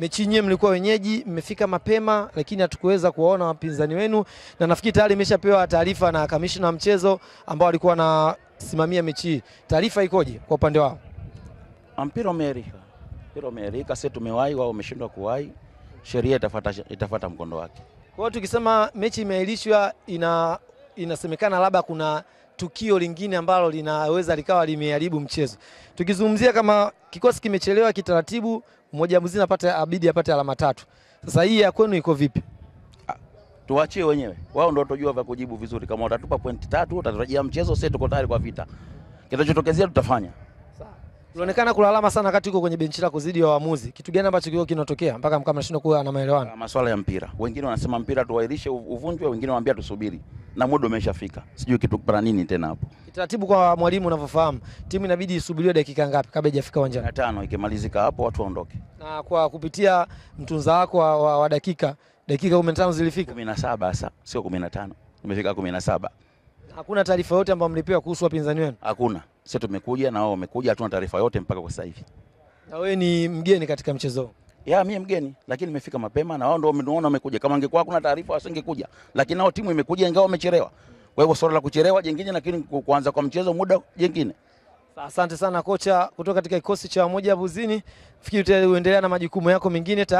mechi yenyewe mlikuwa wenyeji, mmefika mapema, lakini hatukuweza kuwaona wapinzani wenu, na nafikiri tayari imeshapewa taarifa na kamishna wa mchezo ambao alikuwa anasimamia mechi hii. Taarifa ikoje kwa upande wao? Mpira umeerika, mpira umeerika, sisi tumewahi, wao wameshindwa kuwahi, sheria itafuata itafuata mkondo wake. Kwa hiyo tukisema mechi imeahirishwa, ina inasemekana labda kuna tukio lingine ambalo linaweza likawa limeharibu mchezo. Tukizungumzia kama kikosi kimechelewa kitaratibu, mmoja mzima apate abidi apate alama tatu. Sasa hii ya kwenu iko vipi? Tuwachie wenyewe, wao ndio watajua vya kujibu vizuri. Kama watatupa pointi tatu, utatarajia mchezo, sisi tuko tayari kwa vita, kitachotokezea tutafanya. Unaonekana kulalama sana wakati uko kwenye benchi lako zidi ya waamuzi. Kitu gani ambacho kiko kinatokea mpaka mkama mnashindwa kuwa na maelewano? Masuala ya mpira, wengine wanasema mpira tuwairishe uvunjwe, wengine wanaambia tusubiri, na muda umeshafika. Sijui kitu para nini tena hapo. Taratibu kwa mwalimu unavyofahamu, timu inabidi isubiriwe dakika ngapi kabla haijafika uwanjani? Na tano ikimalizika hapo watu waondoke. Na kwa kupitia mtunza wako wa, wa, wa dakika dakika 15 zilifika. 17 sasa, sio 15. Imefika 17. Hakuna taarifa yote ambayo mlipewa kuhusu wapinzani wenu. Hakuna. Sisi tumekuja na wao wamekuja, hatuna taarifa yote mpaka kwa sasa hivi. Na wewe ni mgeni katika mchezo. Ya mimi mgeni, lakini nimefika mapema na wao ndio wameniona wamekuja. Kama angekuwa kuna taarifa wasingekuja. Lakini nao timu imekuja ingawa wamechelewa. Kwa hivyo swala la kuchelewa jingine, lakini kuanza kwa mchezo muda jingine. Asante sana kocha kutoka katika kikosi cha Moja Buzini. Fikiri utaendelea na majukumu yako mengine.